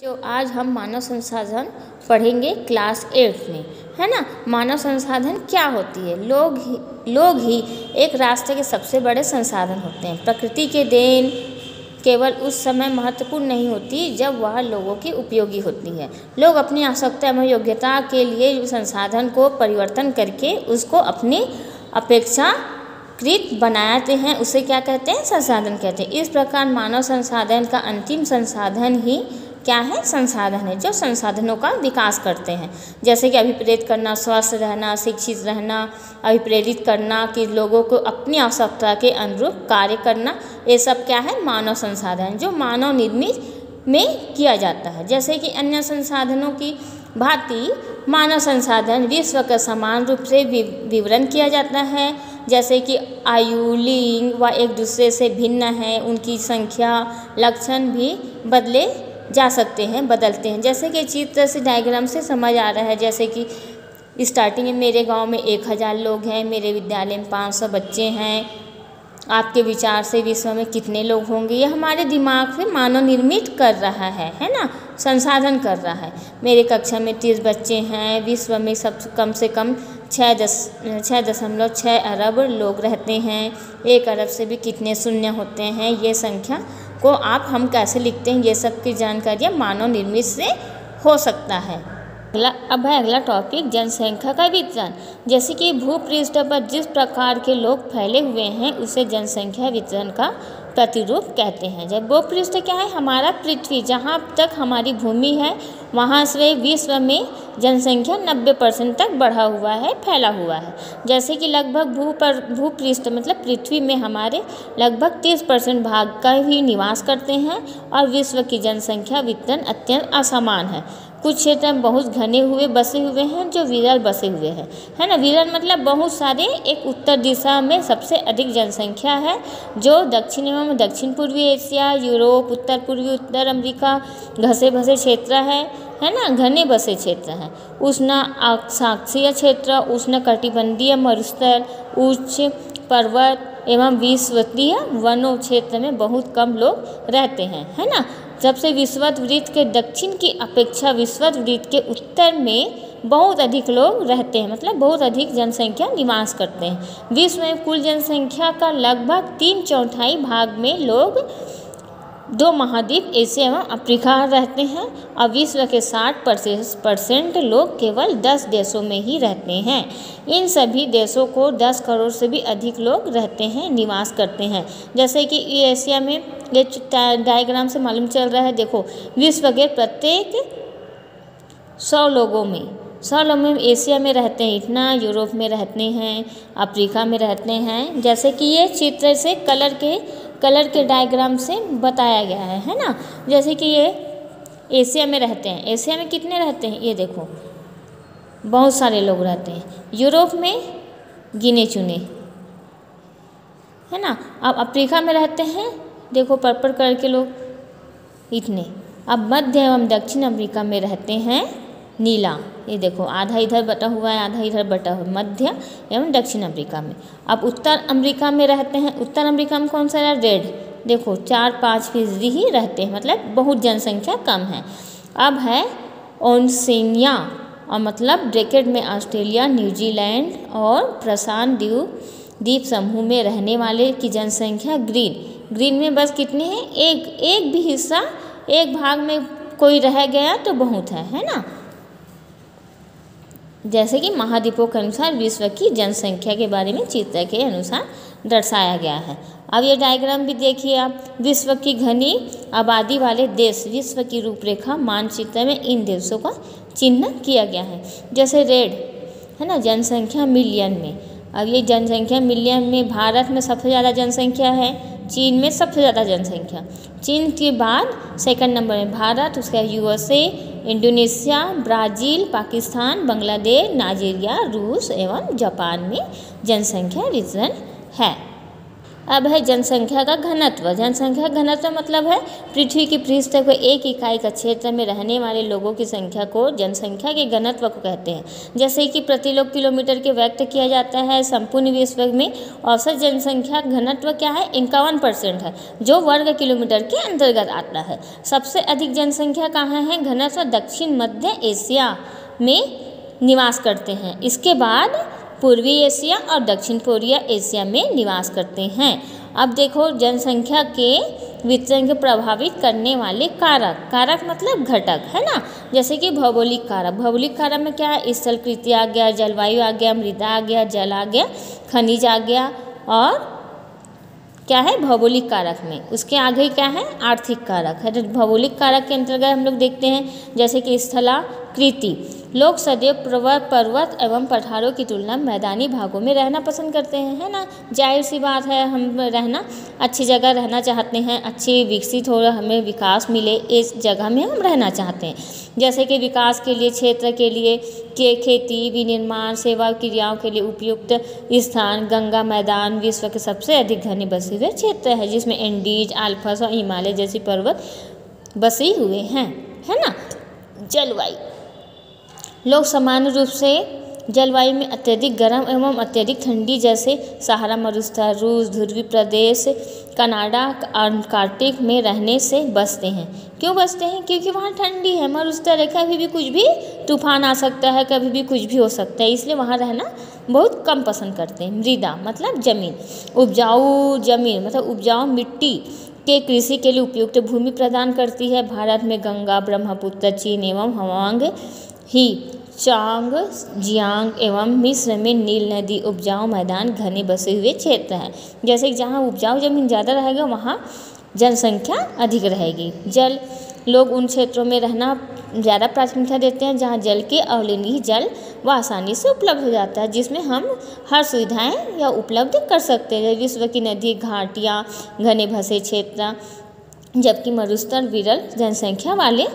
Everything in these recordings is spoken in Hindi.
जो आज हम मानव संसाधन पढ़ेंगे क्लास एट्थ में, है ना? मानव संसाधन क्या होती है? लोग ही लोग ही एक राष्ट्र के सबसे बड़े संसाधन होते हैं। प्रकृति के देन केवल उस समय महत्वपूर्ण नहीं होती जब वह लोगों की उपयोगी होती है। लोग अपनी आवश्यकता एवं योग्यता के लिए संसाधन को परिवर्तन करके उसको अपनी अपेक्षा कृत बनाते हैं। उसे क्या कहते हैं? संसाधन कहते हैं। इस प्रकार मानव संसाधन का अंतिम संसाधन ही क्या है? संसाधन है, जो संसाधनों का विकास करते हैं। जैसे कि अभिप्रेत करना, स्वस्थ रहना, शिक्षित रहना, अभिप्रेरित करना कि लोगों को अपनी आवश्यकता के अनुरूप कार्य करना, ये सब क्या है? मानव संसाधन जो मानव निर्मित में किया जाता है। जैसे कि अन्य संसाधनों की भांति मानव संसाधन विश्व का समान रूप से विवरण किया जाता है। जैसे कि आयु, लिंग व एक दूसरे से भिन्न है, उनकी संख्या, लक्षण भी बदले जा सकते हैं, बदलते हैं। जैसे कि चित्र से डायग्राम से समझ आ रहा है, जैसे कि स्टार्टिंग में मेरे गाँव में एक हज़ार लोग हैं, मेरे विद्यालय में पाँच सौ बच्चे हैं। आपके विचार से विश्व में कितने लोग होंगे? ये हमारे दिमाग से मानव निर्मित कर रहा है है ना? संसाधन कर रहा है। मेरे कक्षा में तीस बच्चे हैं, विश्व में सब कम से कम छः दस छः दशमलव छः अरब लोग रहते हैं। एक अरब से भी कितने शून्य होते हैं, ये संख्या को आप हम कैसे लिखते हैं ये सब की जानकारियाँ मानव निर्मित से हो सकता है। अगला, अब है अगला टॉपिक जनसंख्या का वितरण। जैसे कि भूपृष्ठ पर जिस प्रकार के लोग फैले हुए हैं, उसे जनसंख्या वितरण का प्रतिरूप कहते हैं। जब भूपृष्ठ क्या है? हमारा पृथ्वी, जहाँ तक हमारी भूमि है, वहाँ से विश्व में जनसंख्या 90 परसेंट तक बढ़ा हुआ है, फैला हुआ है। जैसे कि लगभग भू पर, भूपृष्ठ मतलब पृथ्वी में हमारे लगभग 30 परसेंट भाग का ही निवास करते हैं और विश्व की जनसंख्या, वितरण अत्यंत असमान है। कुछ क्षेत्र बहुत घने हुए, बसे हुए हैं, जो विरल बसे हुए हैं। है ना? विरल मतलब बहुत सारे एक उत्तर दिशा में सबसे अधिक जनसंख्या है, जो दक्षिण एवं दक्षिण पूर्वी एशिया, यूरोप, उत्तर पूर्वी, उत्तर अमेरिका घसे भसे क्षेत्र है है ना? घने बसे क्षेत्र हैं। उष्ण साक्षीय क्षेत्र, उष्ण कटिबंधीय मरुस्थल, उच्च पर्वत एवं विश्वतीय वनों क्षेत्र में बहुत कम लोग रहते हैं। है ना? जब से विश्वत वृत्त के दक्षिण की अपेक्षा विश्वत वृत्त के उत्तर में बहुत अधिक लोग रहते हैं मतलब बहुत अधिक जनसंख्या निवास करते हैं। विश्व में कुल जनसंख्या का लगभग तीन चौथाई भाग में लोग दो महाद्वीप एशिया एवं अफ्रीका रहते हैं और विश्व के 60 परसेंट लोग केवल 10 देशों में ही रहते हैं। इन सभी देशों को 10 करोड़ से भी अधिक लोग रहते हैं, निवास करते हैं। जैसे कि एशिया में ये डायग्राम से मालूम चल रहा है, देखो, विश्व के प्रत्येक सौ लोगों में, सौ लोग में एशिया में रहते हैं, इतना यूरोप में रहते हैं, अफ्रीका में रहते हैं। जैसे कि ये चित्र से कलर के कलर के डायग्राम से बताया गया है है ना? जैसे कि ये एशिया में रहते हैं। एशिया में कितने रहते हैं? ये देखो। बहुत सारे लोग रहते हैं। यूरोप में गिने चुने। है ना? अब अफ्रीका में रहते हैं। देखो, पर्पल कलर के लोग इतने। अब मध्य एवं दक्षिण अमेरिका में रहते हैं। नीला, ये देखो, आधा इधर बटा हुआ है, आधा इधर बटा हुआ मध्य एवं दक्षिण अमेरिका में। अब उत्तर अमेरिका में रहते हैं, उत्तर अमेरिका में कौन सा है? रेड। देखो, चार पाँच फ़ीसदी ही रहते हैं मतलब बहुत जनसंख्या कम है। अब है ओनसेनिया, और मतलब ब्रैकेट में ऑस्ट्रेलिया, न्यूजीलैंड और प्रशांत द्वीप द्वीप समूह में रहने वाले की जनसंख्या ग्रीन। ग्रीन में बस कितने हैं? एक एक भी हिस्सा, एक भाग में कोई रह गया तो बहुत है है ना? जैसे कि महाद्वीपों के अनुसार विश्व की जनसंख्या के बारे में चित्र के अनुसार दर्शाया गया है। अब ये डायग्राम भी देखिए आप। विश्व की घनी आबादी वाले देश विश्व की रूपरेखा मानचित्र में इन देशों का चिन्ह किया गया है। जैसे रेड, है ना, जनसंख्या मिलियन में। अब ये जनसंख्या मिलियन में भारत में सबसे ज़्यादा जनसंख्या है, चीन में सबसे ज़्यादा जनसंख्या। चीन के बाद सेकंड नंबर में भारत, उसका USA Indonesia Brazil Pakistan Bangladesh Nigeria रूस एवं जापान में जनसंख्या वितरण है। अब है जनसंख्या का घनत्व। जनसंख्या घनत्व मतलब है पृथ्वी की पृष्ठ को एक इकाई का क्षेत्र में रहने वाले लोगों की संख्या को जनसंख्या के घनत्व को कहते हैं। जैसे कि प्रति लोग किलोमीटर के व्यक्त किया जाता है संपूर्ण विश्व में, औसत जनसंख्या घनत्व क्या है? इक्यावन परसेंट है, जो वर्ग किलोमीटर के अंतर्गत आता है। सबसे अधिक जनसंख्या कहाँ है? घनत्व दक्षिण मध्य एशिया में निवास करते हैं। इसके बाद पूर्वी एशिया और दक्षिण पूर्वी एशिया में निवास करते हैं। अब देखो, जनसंख्या के वितरण को प्रभावित करने वाले कारक। कारक मतलब घटक, है ना? जैसे कि भौगोलिक कारक। भौगोलिक कारक में क्या है? स्थलकृति आ गया, जलवायु आ गया, मृदा आ गया, जल आ गया, खनिज आ गया और क्या है? भौगोलिक कारक में। उसके आगे क्या है? आर्थिक कारक है। तो भौगोलिक कारक के अंतर्गत हम लोग देखते हैं, जैसे कि स्थलाकृति। लोग सदैव पर्वत पर्वत एवं पठारों की तुलना मैदानी भागों में रहना पसंद करते हैं, है ना? ज़ाहिर सी बात है, हम रहना, अच्छी जगह रहना चाहते हैं, अच्छी विकसित हो, हमें विकास मिले, इस जगह में हम रहना चाहते हैं। जैसे कि विकास के लिए, क्षेत्र के लिए, के, खेती, विनिर्माण, सेवा क्रियाओं के लिए उपयुक्त स्थान, गंगा मैदान विश्व के सबसे अधिक घने बसे हुए क्षेत्र है, जिसमें एंडीज आल्फस और हिमालय जैसी पर्वत बसे हुए हैं, है ना? जलवायु। लोग सामान्य रूप से जलवायु में अत्यधिक गर्म एवं अत्यधिक ठंडी, जैसे सहारा, मरुस्थल, रूस ध्रुवी प्रदेश, कनाडा अंटार्कटिक में रहने से बचते हैं। क्यों बचते हैं? क्योंकि वहाँ ठंडी है, मरुस्थल है। कभी भी कुछ भी तूफ़ान आ सकता है, कभी भी कुछ भी हो सकता है, इसलिए वहाँ रहना बहुत कम पसंद करते हैं। मृदा मतलब ज़मीन, उपजाऊ ज़मीन मतलब उपजाऊ मिट्टी के कृषि के लिए उपयुक्त भूमि प्रदान करती है। भारत में गंगा, ब्रह्मपुत्र, चीन एवं हवांग ही। चांग, जियांग एवं मिस्र में नील नदी उपजाऊ मैदान घने बसे हुए क्षेत्र हैं। जैसे जहाँ उपजाऊ ज़मीन ज़्यादा रहेगा, वहाँ जनसंख्या अधिक रहेगी। जल, लोग उन क्षेत्रों में रहना ज़्यादा प्राथमिकता देते हैं, जहाँ जल के अवलिनी जल व आसानी से उपलब्ध हो जाता है, जिसमें हम हर सुविधाएँ या उपलब्ध कर सकते हैं। विश्व की नदी, घाटियाँ, घने भसे क्षेत्र, जबकि मरुस्थल, विरल जनसंख्या वाले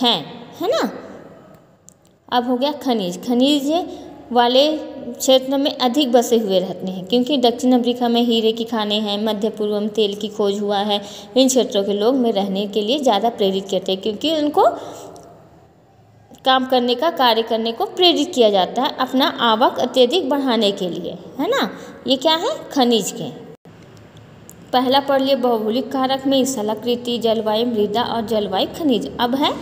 हैं, है ना? अब हो गया खनिज। खनिज वाले क्षेत्र में अधिक बसे हुए रहते हैं, क्योंकि दक्षिण अफ्रीका में हीरे की खाने हैं, मध्य पूर्व में तेल की खोज हुआ है। इन क्षेत्रों के लोग में रहने के लिए ज़्यादा प्रेरित करते हैं, क्योंकि उनको काम करने का, कार्य करने को प्रेरित किया जाता है अपना आवक अत्यधिक बढ़ाने के लिए, है ना? ये क्या है? खनिज के। पहला पढ़ लिए, भौगोलिक कारक में स्थलाकृति जलवायु, मृदा और जलवायु खनिज। अब है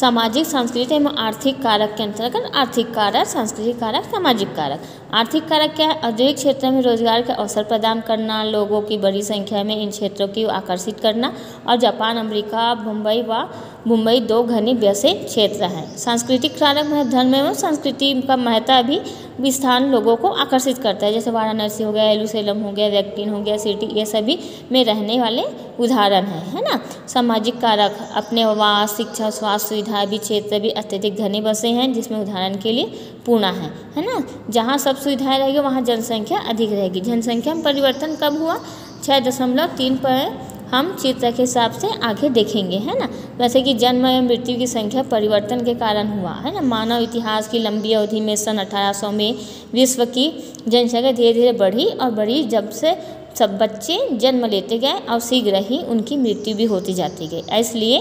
सामाजिक सांस्कृतिक एवं आर्थिक कारक के अंतर्गत आर्थिक कारक सांस्कृतिक कारक सामाजिक कारक। आर्थिक कारक क्या है? औद्योगिक क्षेत्र में रोज़गार के अवसर प्रदान करना, लोगों की बड़ी संख्या में इन क्षेत्रों की आकर्षित करना और जापान, अमेरिका, मुंबई व मुंबई दो घने व्यसे क्षेत्र हैं। सांस्कृतिक कारक में धर्म एवं संस्कृति का महत्व भी स्थान लोगों को आकर्षित करता है। जैसे वाराणसी हो गया, एलुसेलम हो गया व्यक्तिन हो गया, सिटी, ये सभी में रहने वाले उदाहरण हैं, है ना? सामाजिक कारक अपने आवास शिक्षा, स्वास्थ्य, सुविधा भी क्षेत्र भी अत्यधिक घने बसे हैं, जिसमें उदाहरण के लिए पूना है है ना? जहाँ सब सुविधाएँ रहेगी, वहाँ जनसंख्या अधिक रहेगी। जनसंख्या में परिवर्तन कब हुआ? छः दशमलव तीन पर हम चित्र के हिसाब से आगे देखेंगे, है ना? वैसे कि जन्म एवं मृत्यु की संख्या परिवर्तन के कारण हुआ, है ना? मानव इतिहास की लंबी अवधि में सन 1800 में विश्व की जनसंख्या धीरे धीरे बढ़ी और बढ़ी जब से सब बच्चे जन्म लेते गए और शीघ्र ही उनकी मृत्यु भी होती जाती गई। इसलिए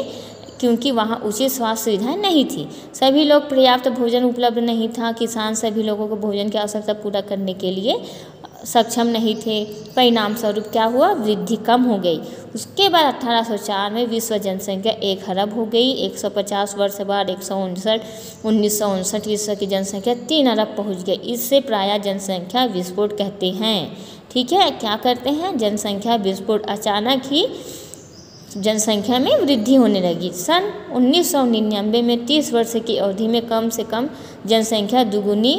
क्योंकि वहाँ उचित स्वास्थ्य सुविधाएँ नहीं थी। सभी लोग पर्याप्त भोजन उपलब्ध नहीं था। किसान सभी लोगों को भोजन की आवश्यकता पूरा करने के लिए सक्षम नहीं थे। परिणाम स्वरूप क्या हुआ? वृद्धि कम हो गई। उसके बाद अठारह में विश्व जनसंख्या एक अरब हो गई। 150 वर्ष बाद एक सौ उनसठ, उन्नीस सौ उनसठ विश्व की जनसंख्या तीन अरब पहुँच गई। इससे प्राय जनसंख्या विस्फोट कहते हैं। ठीक है, क्या करते हैं? जनसंख्या विस्फोट अचानक ही जनसंख्या में वृद्धि होने लगी। सन उन्नीस सौ निन्यानवे में 30 वर्ष की अवधि में कम से कम जनसंख्या दुगुनी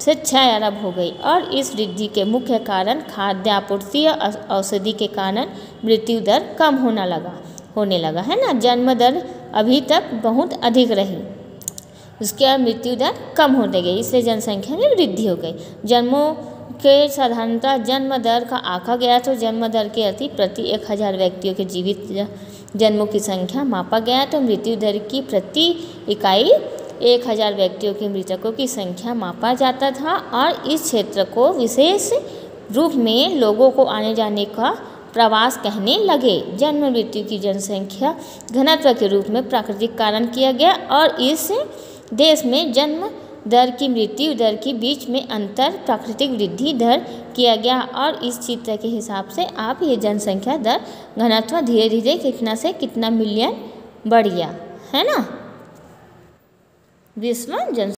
से छः अरब हो गई और इस वृद्धि के मुख्य कारण खाद्य आपूर्ति या औषधि के कारण मृत्यु दर कम होना लगा, होने लगा, है ना? जन्म दर अभी तक बहुत अधिक रही। उसके बाद मृत्यु दर कम होने गई इससे जनसंख्या में वृद्धि हो गई। जन्मों के साधारणतः जन्म दर का आंका गया तो जन्म दर के अति प्रति एक हज़ार व्यक्तियों के जीवित जन्मों की संख्या मापा गया तो मृत्यु दर की प्रति इकाई एक हज़ार व्यक्तियों के मृतकों की संख्या मापा जाता था और इस क्षेत्र को विशेष रूप में लोगों को आने जाने का प्रवास कहने लगे। जन्म मृत्यु की जनसंख्या घनत्व के रूप में प्राकृतिक कारण किया गया और इस देश में जन्म दर की मृत्यु दर के बीच में अंतर, प्राकृतिक वृद्धि दर किया गया और इस चित्र के हिसाब से आप ये जनसंख्या दर घनत्व धीरे धीरे कितना से कितना मिलियन बढ़ गया, है ना? विश्व जन